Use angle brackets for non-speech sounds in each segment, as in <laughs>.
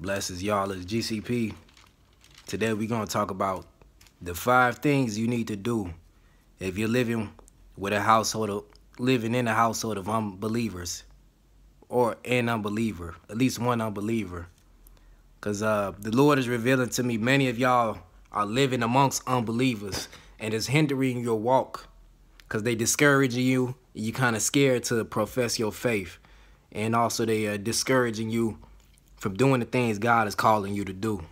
Blesses y'all as GCP. Today we're going to talk about the five things you need to do if you're living with a household of living in a household of unbelievers or an unbeliever, at least one unbeliever. Because uh, the Lord is revealing to me many of y'all are living amongst unbelievers and it's hindering your walk because they discouraging you. You kind of scared to profess your faith. And also they are discouraging you from doing the things God is calling you to do.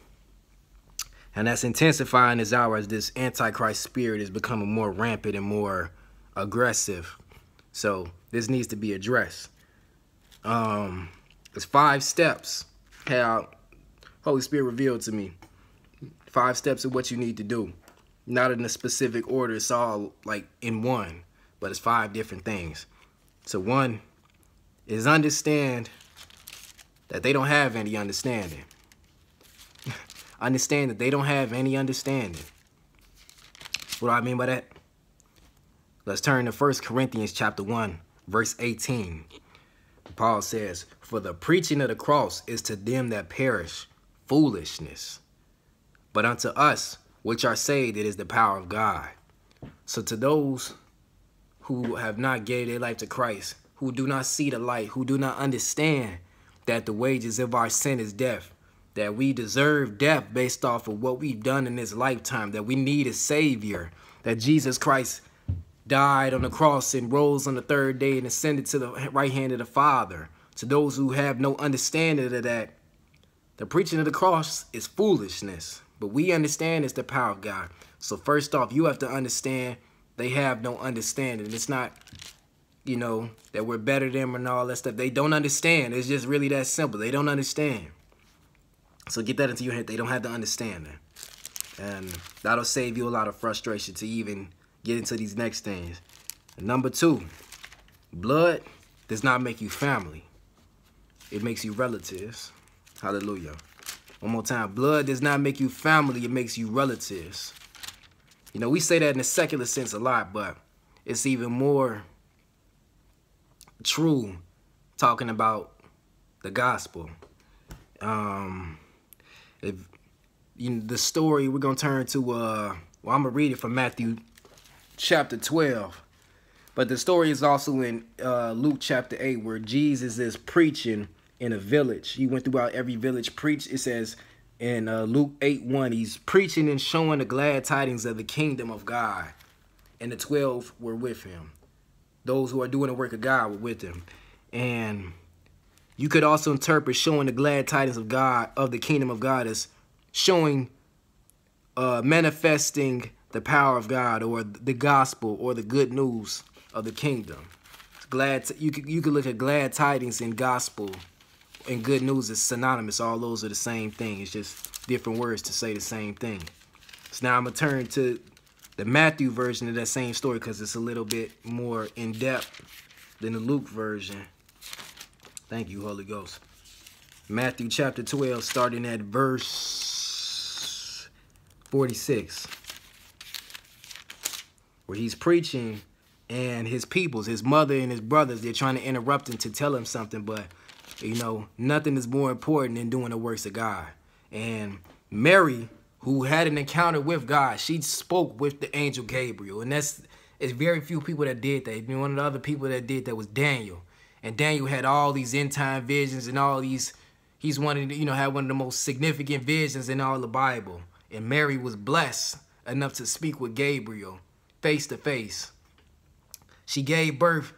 And that's intensifying as hour as this antichrist spirit is becoming more rampant and more aggressive. So this needs to be addressed. Um, it's five steps how Holy Spirit revealed to me. Five steps of what you need to do. Not in a specific order. It's all like in one, but it's five different things. So one is understand that they don't have any understanding. <laughs> Understand that they don't have any understanding. What do I mean by that? Let's turn to 1 Corinthians chapter 1, verse 18. Paul says, For the preaching of the cross is to them that perish foolishness. But unto us which are saved, it is the power of God. So to those who have not gave their life to Christ, who do not see the light, who do not understand that the wages of our sin is death, that we deserve death based off of what we've done in this lifetime, that we need a Savior, that Jesus Christ died on the cross and rose on the third day and ascended to the right hand of the Father. To those who have no understanding of that, the preaching of the cross is foolishness, but we understand it's the power of God. So first off, you have to understand they have no understanding. It's not you know, that we're better than and all that stuff. They don't understand. It's just really that simple. They don't understand. So get that into your head. They don't have to understand. And that'll save you a lot of frustration to even get into these next things. Number two, blood does not make you family. It makes you relatives. Hallelujah. One more time. Blood does not make you family. It makes you relatives. You know, we say that in a secular sense a lot, but it's even more true talking about the gospel. Um, if you know, the story we're gonna turn to uh well I'm gonna read it from Matthew chapter 12 but the story is also in uh, Luke chapter 8 where Jesus is preaching in a village. He went throughout every village preach it says in uh, Luke 8 1 he's preaching and showing the glad tidings of the kingdom of God. And the 12 were with him those who are doing the work of God with them. And you could also interpret showing the glad tidings of God, of the kingdom of God, as showing, uh, manifesting the power of God or the gospel or the good news of the kingdom. Glad you could you could look at glad tidings and gospel and good news is synonymous. All those are the same thing. It's just different words to say the same thing. So now I'm gonna turn to the Matthew version of that same story because it's a little bit more in depth than the Luke version. Thank you, Holy Ghost. Matthew chapter 12, starting at verse 46, where he's preaching and his peoples, his mother and his brothers, they're trying to interrupt him to tell him something, but, you know, nothing is more important than doing the works of God. And Mary who had an encounter with God. She spoke with the angel Gabriel. And that's it's very few people that did that. one of the other people that did that was Daniel. And Daniel had all these end time visions and all these he's one of the, you know, had one of the most significant visions in all the Bible. And Mary was blessed enough to speak with Gabriel face to face. She gave birth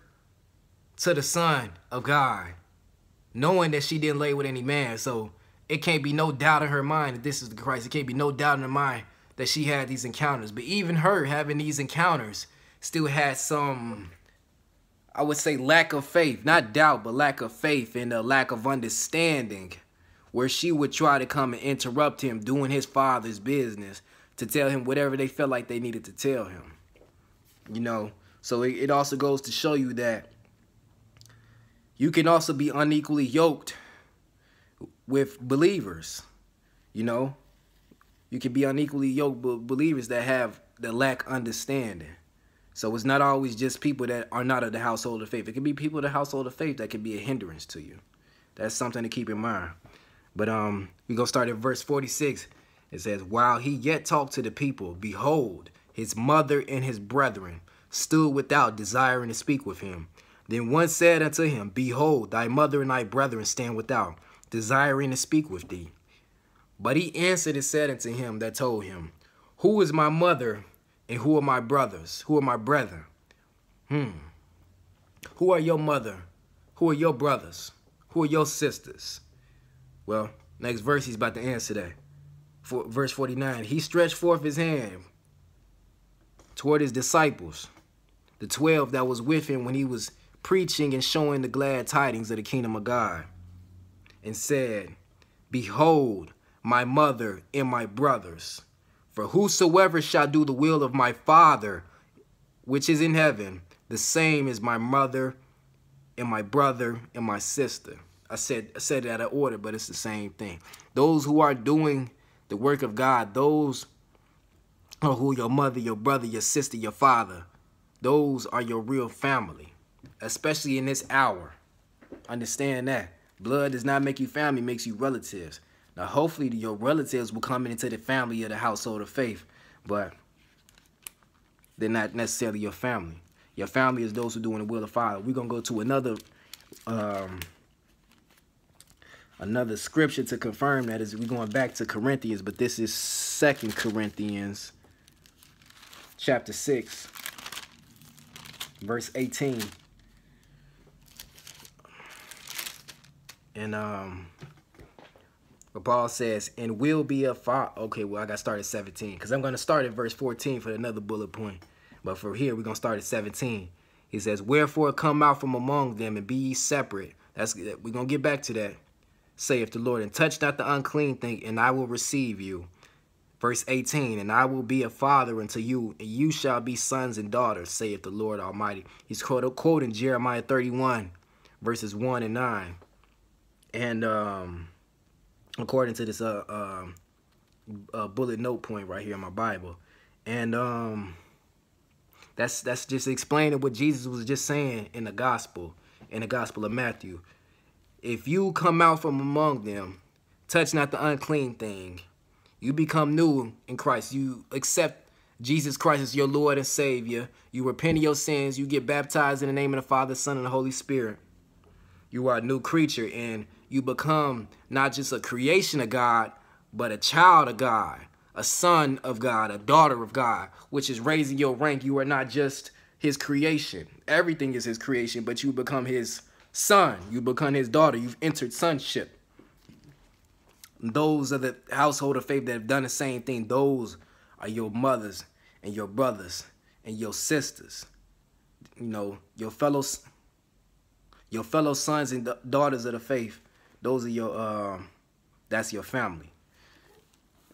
to the Son of God, knowing that she didn't lay with any man. So it can't be no doubt in her mind that this is the Christ. It can't be no doubt in her mind that she had these encounters. But even her having these encounters still had some, I would say, lack of faith. Not doubt, but lack of faith and a lack of understanding. Where she would try to come and interrupt him doing his father's business to tell him whatever they felt like they needed to tell him. You know, so it, it also goes to show you that you can also be unequally yoked with believers. You know, you can be unequally yoked with believers that have the lack understanding. So it's not always just people that are not of the household of faith. It can be people of the household of faith that can be a hindrance to you. That's something to keep in mind. But um, we gonna start at verse 46. It says, While he yet talked to the people, behold, his mother and his brethren stood without, desiring to speak with him. Then one said unto him, Behold, thy mother and thy brethren stand without, desiring to speak with thee. But he answered and said unto him that told him, Who is my mother and who are my brothers? Who are my brethren? Hmm. Who are your mother? Who are your brothers? Who are your sisters? Well, next verse he's about to answer that. For, verse 49, he stretched forth his hand toward his disciples, the 12 that was with him when he was preaching and showing the glad tidings of the kingdom of God, and said, Behold, my mother and my brothers. For whosoever shall do the will of my Father, which is in heaven, the same is my mother and my brother and my sister. I said I said it out of order, but it's the same thing. Those who are doing the work of God, those are who your mother, your brother, your sister, your father, those are your real family, especially in this hour. Understand that. Blood does not make you family, makes you relatives. Now, hopefully, your relatives will come into the family of the household of faith, but they're not necessarily your family. Your family is those who are doing the will of Father. We're gonna go to another um, another scripture to confirm that is we're going back to Corinthians, but this is Second Corinthians chapter 6, verse 18. And um Paul says, and will be a father. Okay, well, I got started 17 because I'm going to start at verse 14 for another bullet point. But for here, we're going to start at 17. He says, Wherefore come out from among them and be ye separate. That's We're going to get back to that, saith the Lord. And touch not the unclean thing, and I will receive you. Verse 18, And I will be a father unto you, and you shall be sons and daughters, saith the Lord Almighty. He's quoting Jeremiah 31, verses 1 and 9. And um, according to this uh, uh, uh, bullet note point right here in my Bible. And um, that's that's just explaining what Jesus was just saying in the gospel, in the gospel of Matthew. If you come out from among them, touch not the unclean thing, you become new in Christ. You accept Jesus Christ as your Lord and Savior. You repent of your sins. You get baptized in the name of the Father, Son, and the Holy Spirit. You are a new creature, and you become not just a creation of God, but a child of God a son of God, a daughter of God, which is raising your rank. You are not just his creation. Everything is his creation, but you become his son. You become his daughter. You've entered sonship. Those are the household of faith that have done the same thing. Those are your mothers and your brothers and your sisters. You know, your fellows, your fellow sons and daughters of the faith. Those are your, uh, that's your family.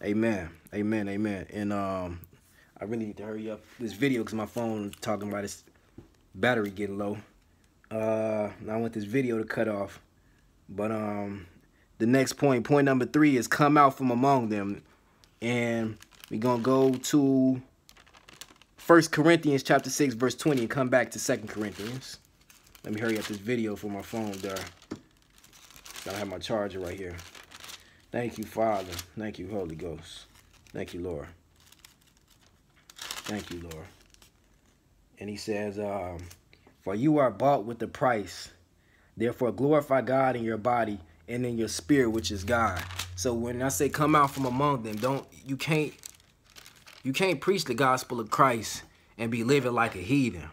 Amen. Amen. Amen. And um, I really need to hurry up this video because my phone talking about its battery getting low. Uh, I want this video to cut off. But um, the next point, point number three, is come out from among them. And we're going to go to First Corinthians chapter 6, verse 20, and come back to Second Corinthians. Let me hurry up this video for my phone there. I have my charger right here. Thank you, Father. Thank you, Holy Ghost. Thank you, Lord. Thank you, Lord. And he says, um, For you are bought with the price. Therefore, glorify God in your body and in your spirit, which is God. So when I say come out from among them, don't you can't you can't preach the gospel of Christ and be living like a heathen.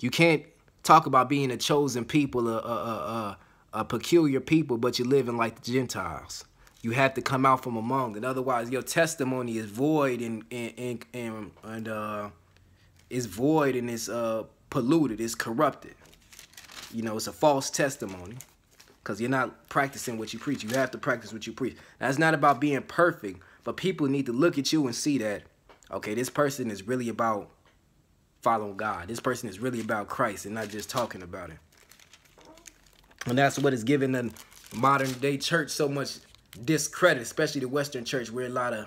You can't talk about being a chosen people, a, a, a, a peculiar people, but you're living like the Gentiles you have to come out from among it. Otherwise, your testimony is void and and and, and uh, is void and is uh, polluted. It's corrupted. You know, it's a false testimony because you're not practicing what you preach. You have to practice what you preach. It's not about being perfect, but people need to look at you and see that, okay, this person is really about following God. This person is really about Christ and not just talking about it. And that's what is giving the modern day church so much discredit, especially the Western church, where a lot of,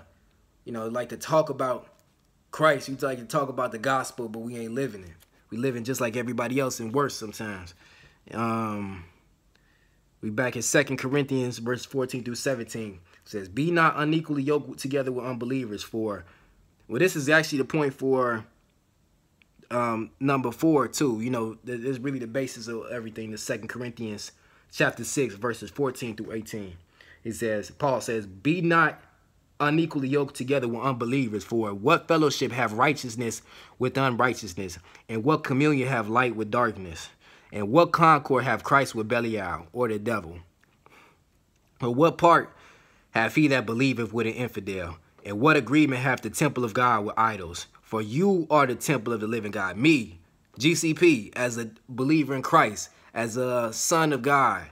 you know, like to talk about Christ. We like to talk about the gospel, but we ain't living it. We living just like everybody else and worse sometimes. Um, We back in Second Corinthians verse 14 through 17. It says, Be not unequally yoked together with unbelievers, for well, this is actually the point for um, number four too. You know, is really the basis of everything. The Second Corinthians chapter six, verses 14 through 18. It says, Paul says, Be not unequally yoked together with unbelievers. For what fellowship have righteousness with unrighteousness? And what communion have light with darkness? And what concord have Christ with Belial or the devil? Or what part have he that believeth with an infidel? And what agreement have the temple of God with idols? For you are the temple of the living God. Me, GCP, as a believer in Christ, as a son of God,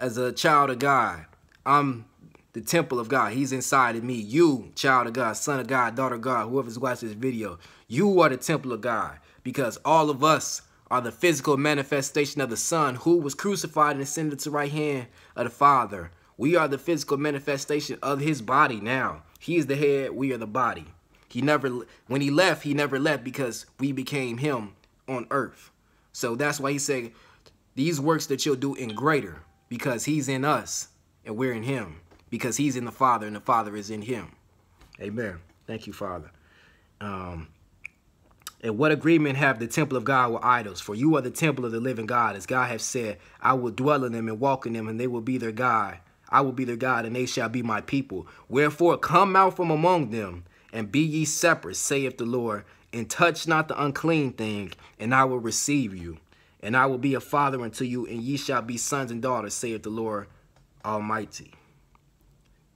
as a child of God, I'm the temple of God. He's inside of me. You, child of God, son of God, daughter of God, whoever's watching this video, you are the temple of God because all of us are the physical manifestation of the Son who was crucified and ascended to the right hand of the Father. We are the physical manifestation of his body now. He is the head, we are the body. He never, when he left, he never left because we became him on earth. So that's why he said, these works that you'll do in greater because he's in us and we're in him because he's in the Father and the Father is in him. Amen. Thank you, Father. Um, and what agreement have the temple of God with idols? For you are the temple of the living God. As God has said, I will dwell in them and walk in them, and they will be their God. I will be their God, and they shall be my people. Wherefore, come out from among them, and be ye separate, saith the Lord, and touch not the unclean thing, and I will receive you. And I will be a father unto you, and ye shall be sons and daughters, saith the Lord Almighty.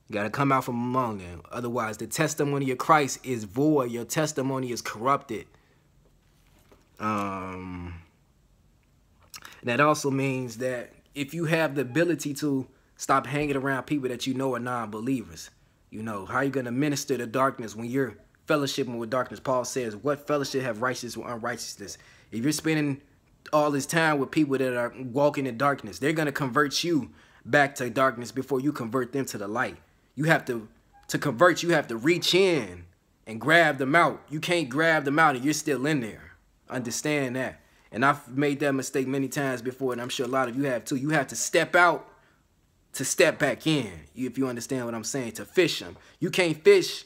You got to come out from among them. Otherwise, the testimony of Christ is void. Your testimony is corrupted. Um, that also means that if you have the ability to stop hanging around people that you know are non-believers, you know, how are you going to minister to darkness when you're fellowshipping with darkness? Paul says, what fellowship have righteousness with unrighteousness? If you're spending all this time with people that are walking in darkness, they're going to convert you back to darkness before you convert them to the light. You have to, to convert, you have to reach in and grab them out. You can't grab them out and you're still in there. Understand that. And I've made that mistake many times before, and I'm sure a lot of you have too. You have to step out to step back in, if you understand what I'm saying, to fish them. You can't fish,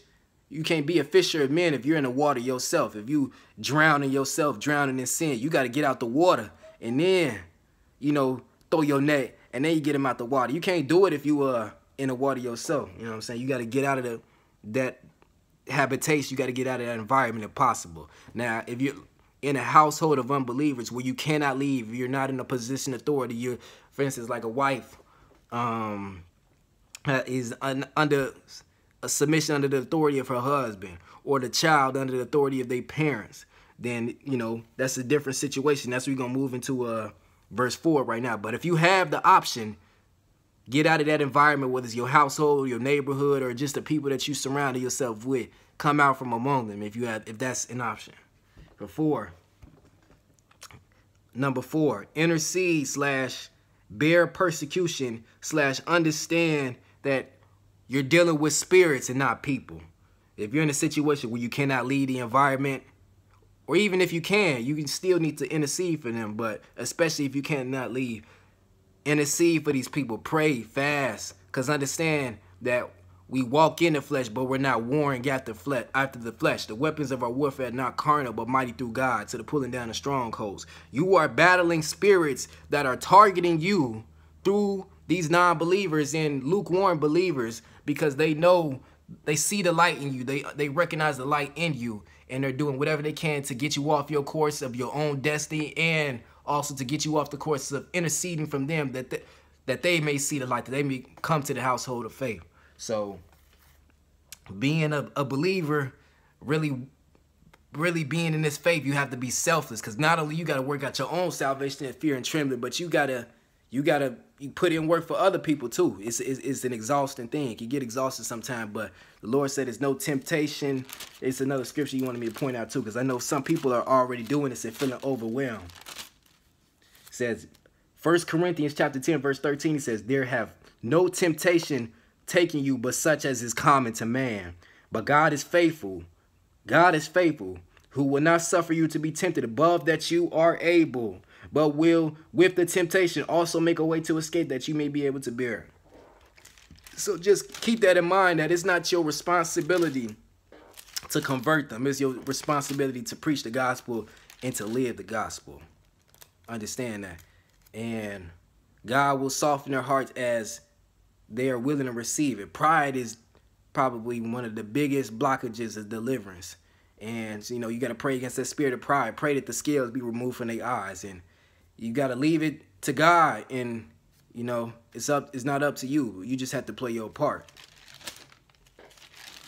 you can't be a fisher of men if you're in the water yourself. If you drowning yourself, drowning in sin, you got to get out the water and then, you know, throw your net and then you get them out the water. You can't do it if you uh in the water yourself. You know what I'm saying? You got to get out of the that habitation. You got to get out of that environment if possible. Now, if you're in a household of unbelievers where you cannot leave, you're not in a position of authority. You're, for instance, like a wife um, is un under a submission under the authority of her husband, or the child under the authority of their parents. Then you know that's a different situation. That's we're gonna move into uh, verse four right now. But if you have the option Get out of that environment, whether it's your household, your neighborhood, or just the people that you surround yourself with. Come out from among them if you have, if that's an option. For four, number four, intercede slash bear persecution slash understand that you're dealing with spirits and not people. If you're in a situation where you cannot lead the environment, or even if you can, you can still need to intercede for them. But especially if you cannot leave, intercede for these people, pray, fast, because understand that we walk in the flesh, but we're not warring after, after the flesh. The weapons of our warfare are not carnal, but mighty through God to the pulling down of strongholds. You are battling spirits that are targeting you through these non-believers and lukewarm believers because they know they see the light in you. They they recognize the light in you, and they're doing whatever they can to get you off your course of your own destiny and also to get you off the course of interceding from them that they, that they may see the light, that they may come to the household of faith. So being a, a believer, really really being in this faith, you have to be selfless because not only you got to work out your own salvation in fear and trembling, but you got to you got to you put in work for other people too. It's, it's, it's an exhausting thing. You get exhausted sometimes, but the Lord said it's no temptation. It's another scripture you wanted me to point out too because I know some people are already doing this and feeling overwhelmed says, First Corinthians chapter 10, verse 13, he says, There have no temptation taken you but such as is common to man. But God is faithful. God is faithful, who will not suffer you to be tempted above that you are able, but will with the temptation also make a way to escape that you may be able to bear. So just keep that in mind that it's not your responsibility to convert them. It's your responsibility to preach the gospel and to live the gospel. Understand that. And God will soften their hearts as they are willing to receive it. Pride is probably one of the biggest blockages of deliverance. And, you know, you got to pray against that spirit of pride. Pray that the scales be removed from their eyes. And you got to leave it to God. And, you know, it's up. It's not up to you. You just have to play your part.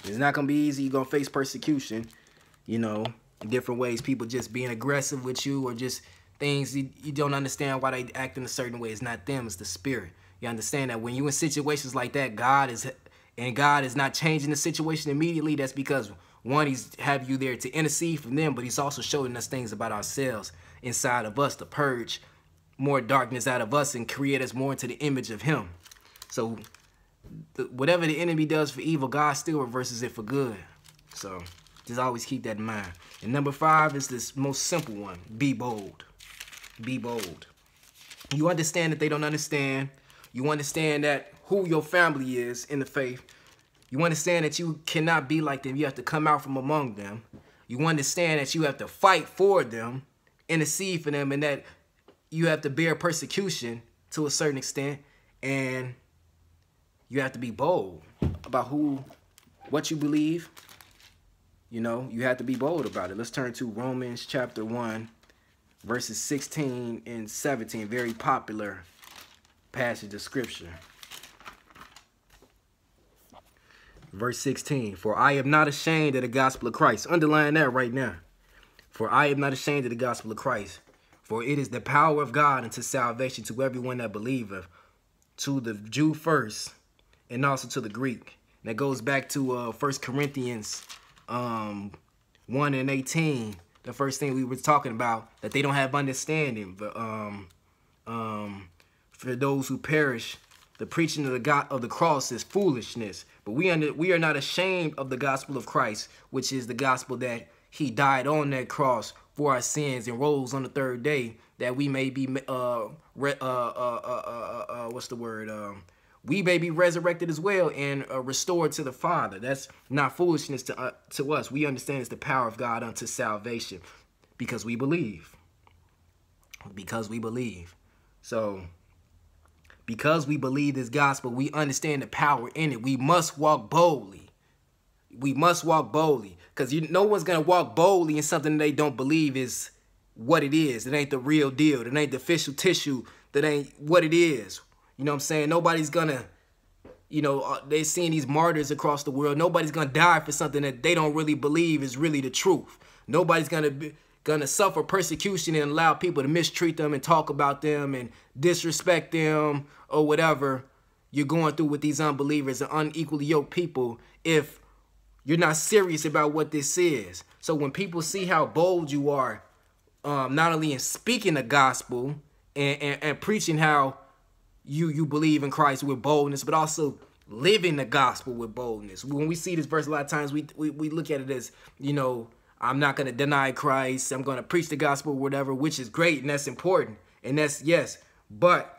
It's not going to be easy. You're going to face persecution, you know, in different ways. People just being aggressive with you or just things you, you don't understand why they act in a certain way. It's not them. It's the spirit. You understand that when you in situations like that, God is and God is not changing the situation immediately. That's because one, He's have you there to intercede for them, but He's also showing us things about ourselves inside of us to purge more darkness out of us and create us more into the image of Him. So whatever the enemy does for evil, God still reverses it for good. So just always keep that in mind. And number five is this most simple one. Be bold. Be bold. You understand that they don't understand. You understand that who your family is in the faith. You understand that you cannot be like them. You have to come out from among them. You understand that you have to fight for them, intercede for them, and that you have to bear persecution to a certain extent. And you have to be bold about who, what you believe. You know, you have to be bold about it. Let's turn to Romans chapter 1, verses 16 and 17. Very popular passage of scripture. Verse 16, For I am not ashamed of the gospel of Christ. Underline that right now. For I am not ashamed of the gospel of Christ. For it is the power of God unto salvation to everyone that believeth, to the Jew first, and also to the Greek. That goes back to uh, 1 Corinthians um, 1 and 18. The first thing we were talking about, that they don't have understanding. But um, um, for those who perish, the preaching of the God of the cross is foolishness. But we under, we are not ashamed of the gospel of Christ, which is the gospel that he died on that cross for our sins and rose on the third day that we may be uh, re, uh, uh, uh, uh, what's the word um, we may be resurrected as well and uh, restored to the Father. That's not foolishness to, uh, to us. We understand it's the power of God unto salvation because we believe. Because we believe. So, because we believe this gospel, we understand the power in it. We must walk boldly. We must walk boldly because you, no one's going to walk boldly in something they don't believe is what it is. It ain't the real deal. It ain't the official tissue. That ain't what it is. You know what I'm saying? Nobody's gonna, you know, uh, they're seeing these martyrs across the world. Nobody's gonna die for something that they don't really believe is really the truth. Nobody's gonna be gonna suffer persecution and allow people to mistreat them and talk about them and disrespect them or whatever you're going through with these unbelievers and unequally yoked people if you're not serious about what this is. So when people see how bold you are, um, not only in speaking the gospel and, and, and preaching how you you believe in Christ with boldness, but also living the gospel with boldness. When we see this verse a lot of times, we we, we look at it as, you know, I'm not going to deny Christ. I'm going to preach the gospel, whatever, which is great and that's important. And that's, yes, but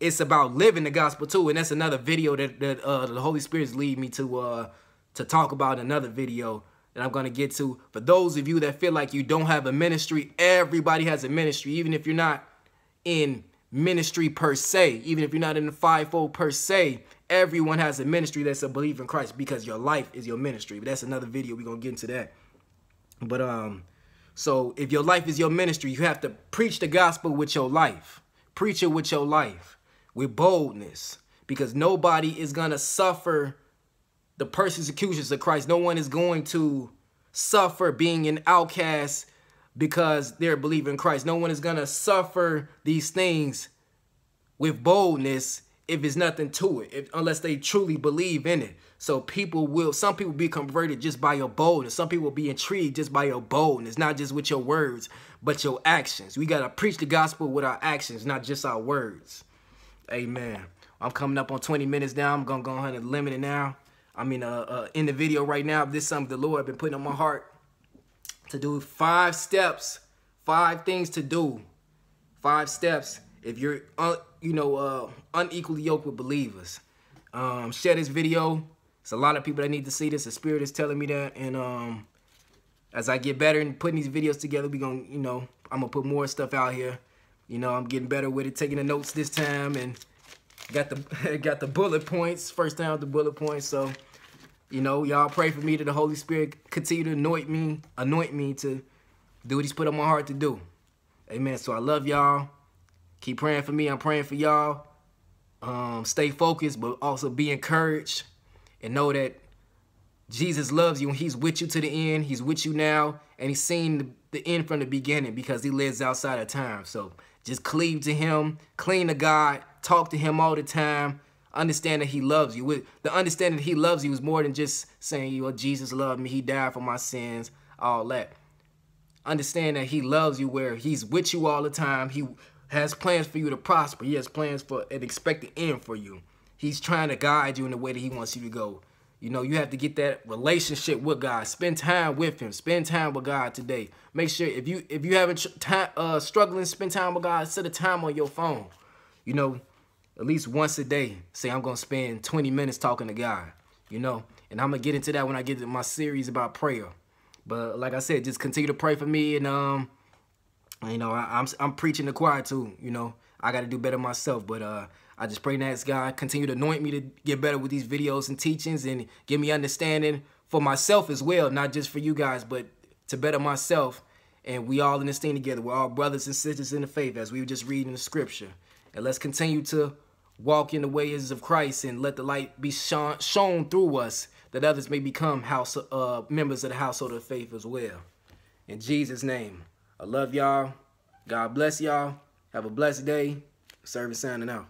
it's about living the gospel too. And that's another video that, that uh, the Holy Spirit's lead me to uh, to talk about another video that I'm going to get to. For those of you that feel like you don't have a ministry, everybody has a ministry, even if you're not in ministry per se. Even if you're not in the fivefold per se, everyone has a ministry that's a belief in Christ because your life is your ministry. But that's another video. We're going to get into that. But um, so if your life is your ministry, you have to preach the gospel with your life. Preach it with your life, with boldness. Because nobody is to suffer the persecutions of Christ. No one is going to suffer being an outcast because they're believing Christ. No one is going to suffer these things with boldness if it's nothing to it, if, unless they truly believe in it. So people will, some people be converted just by your boldness. Some people be intrigued just by your boldness, not just with your words, but your actions. We got to preach the gospel with our actions, not just our words. Amen. I'm coming up on 20 minutes now. I'm going to go ahead and limit it now. I mean, uh, uh, in the video right now, this is something the Lord been putting on my heart to do five steps, five things to do five steps if you're, uh, you know, uh, unequally yoked with believers. Um, share this video. It's a lot of people that need to see this. The Spirit is telling me that. And um, as I get better in putting these videos together, we going to, you know, I'm going to put more stuff out here. You know, I'm getting better with it, taking the notes this time. And got the <laughs> got the bullet points. First time with the bullet points. So, you know, y'all pray for me that the Holy Spirit continue to anoint me, anoint me to do what he's put on my heart to do. Amen. So I love y'all. Keep praying for me. I'm praying for y'all. Um, stay focused, but also be encouraged and know that Jesus loves you and he's with you to the end. He's with you now and he's seen the, end from the beginning because he lives outside of time. So just cleave to him, cling to God, talk to him all the time. Understand that he loves you. The understanding that he loves you is more than just saying, you know, Jesus loved me. He died for my sins, all that. Understand that he loves you where he's with you all the time. He has plans for you to prosper. He has plans for an expected end for you. He's trying to guide you in the way that he wants you to go. You know, you have to get that relationship with God. Spend time with him. Spend time with God today. Make sure if you if you haven't time uh struggling, spend time with God. Set a time on your phone. You know, at least once a day. Say I'm gonna spend 20 minutes talking to God. You know, and I'm gonna get into that when I get to my series about prayer. But like I said, just continue to pray for me and um you know, I, am I'm, I'm preaching the choir too. You know, I got to do better myself. But uh, I just pray that God continue to anoint me to get better with these videos and teachings and give me understanding for myself as well, not just for you guys, but to better myself. And we all in this thing together. We're all brothers and sisters in the faith, as we were just reading in the scripture. And let's continue to walk in the ways of Christ and let the light be shone, shown through us that others may become house uh, members of the household of faith as well. In Jesus' name. I love y'all. God bless y'all. Have a blessed day. Service signing out.